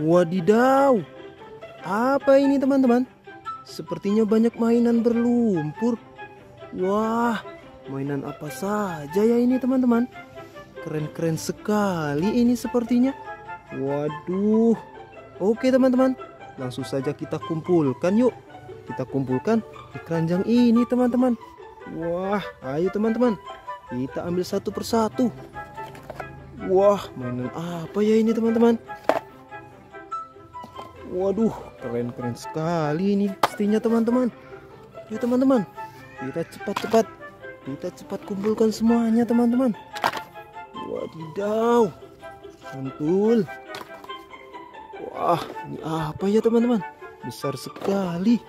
Wadidaw. Apa ini teman-teman? Sepertinya banyak mainan berlumpur. Wah, mainan apa saja ya ini teman-teman? Keren-keren sekali ini sepertinya. Waduh. Oke teman-teman, langsung saja kita kumpulkan yuk. Kita kumpulkan di keranjang ini teman-teman. Wah, ayo teman-teman. Kita ambil satu persatu. Wah, mainan apa ya ini teman-teman? Waduh, keren-keren sekali ini pastinya teman-teman. Yuk teman-teman, kita cepat-cepat, kita cepat kumpulkan semuanya teman-teman. Wadidaw, mantul. Wah, ini apa ya teman-teman? Besar sekali.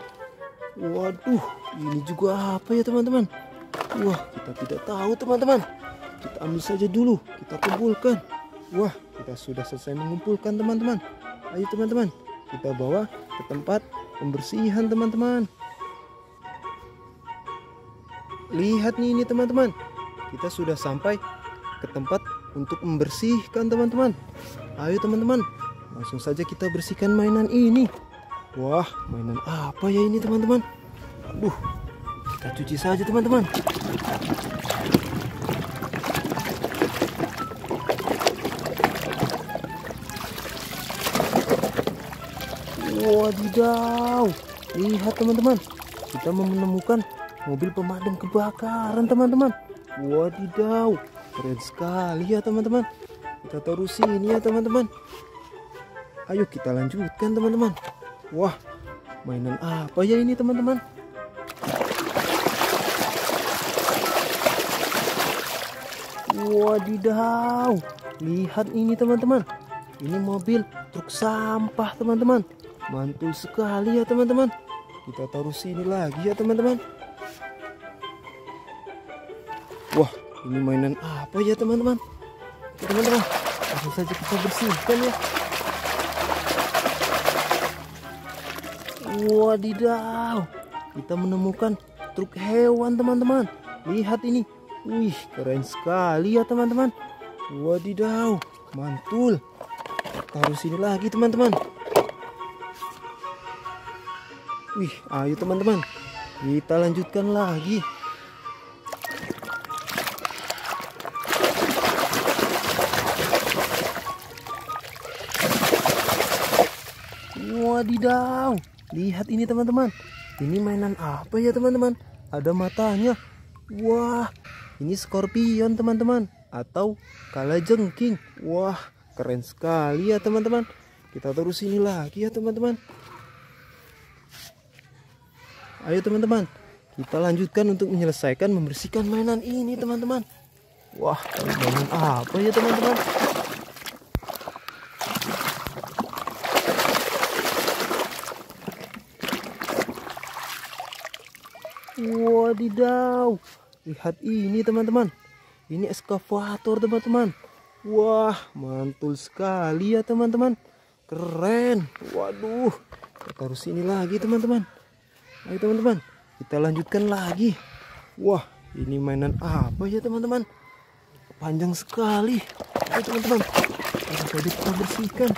Waduh, ini juga apa ya teman-teman? Wah, kita tidak tahu teman-teman. Kita ambil saja dulu, kita kumpulkan. Wah, kita sudah selesai mengumpulkan teman-teman. Ayo teman-teman, kita bawa ke tempat pembersihan teman-teman. Lihat nih ini teman-teman. Kita sudah sampai ke tempat untuk membersihkan teman-teman. Ayo teman-teman, langsung saja kita bersihkan mainan ini. Wah, mainan apa ya ini teman-teman? Aduh, kita cuci saja teman-teman. Wadidaw, lihat teman-teman, kita menemukan mobil pemadam kebakaran teman-teman. Wadidaw, keren sekali ya teman-teman. Kita taruh sini ya teman-teman. Ayo kita lanjutkan teman-teman. Wah, mainan apa ya ini teman-teman? Wadidaw, lihat ini teman-teman. Ini mobil truk sampah teman-teman. Mantul sekali ya teman-teman. Kita taruh sini lagi ya teman-teman. Wah, ini mainan apa ya teman-teman? Teman-teman, langsung saja kita bersihkan ya. Wadidaw, kita menemukan truk hewan teman-teman. Lihat ini, wih keren sekali ya teman-teman. Wadidaw, mantul. Taruh sini lagi teman-teman. Wih, ayo teman-teman. Kita lanjutkan lagi. Wadidaw, lihat ini teman-teman. Ini mainan apa ya teman-teman? Ada matanya. Wah, ini skorpion teman-teman. Atau kalajengking. Wah, keren sekali ya teman-teman. Kita terus ini lagi ya teman-teman. Ayo teman-teman, kita lanjutkan untuk menyelesaikan membersihkan mainan ini teman-teman. Wah, mainan apa ya teman-teman? Wadidaw, lihat ini teman-teman. Ini eskavator teman-teman. Wah, mantul sekali ya teman-teman. Keren. Waduh, kita taruh sini lagi teman-teman. Ayo teman-teman, kita lanjutkan lagi. Wah, ini mainan apa ya teman-teman? Panjang sekali. Ayo teman-teman, saja kita bersihkan.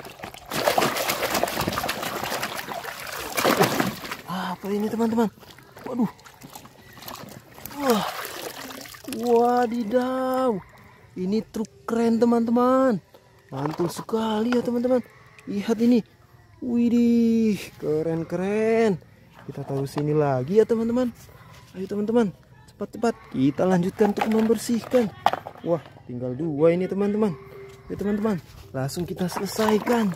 Wah, apa ini teman-teman? Waduh. Wah. Wadidaw. Ini truk keren teman-teman. Mantul sekali ya teman-teman. Lihat ini. Widih, keren-keren. Kita taruh sini lagi ya teman-teman. Ayo teman-teman, cepat-cepat kita lanjutkan untuk membersihkan. Wah, tinggal dua ini teman-teman. Ayo teman-teman, langsung kita selesaikan.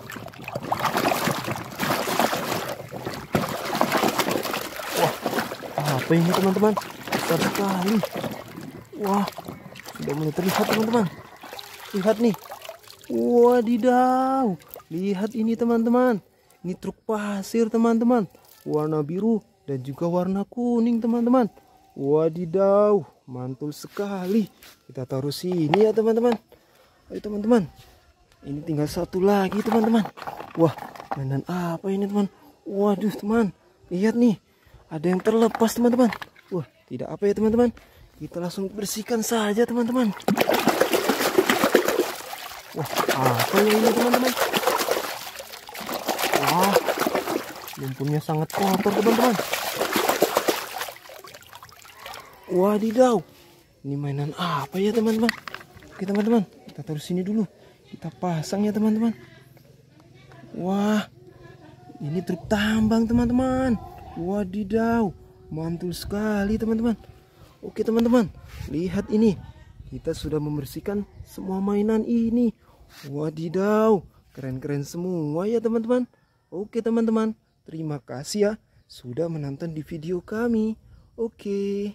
Wah, apa ini teman-teman? Besar sekali. Wah, sudah mulai terlihat teman-teman. Lihat nih. Wadidaw. Lihat ini teman-teman. Ini truk pasir teman-teman warna biru dan juga warna kuning teman-teman. Wadidaw mantul sekali. Kita taruh sini ya teman-teman. Ayo teman-teman. Ini tinggal satu lagi teman-teman. Wah mainan apa ini teman? Waduh teman. Lihat nih ada yang terlepas teman-teman. Wah tidak apa ya teman-teman. Kita langsung bersihkan saja teman-teman. Wah apa ya ini teman-teman lumpurnya sangat kotor teman-teman. Wadidaw. Ini mainan apa ya teman-teman? Oke teman-teman kita taruh sini dulu. Kita pasang ya teman-teman. Wah ini truk tambang teman-teman. Wadidaw mantul sekali teman-teman. Oke teman-teman lihat ini. Kita sudah membersihkan semua mainan ini. Wadidaw keren-keren semua ya teman-teman. Oke teman-teman terima kasih ya sudah menonton di video kami. Oke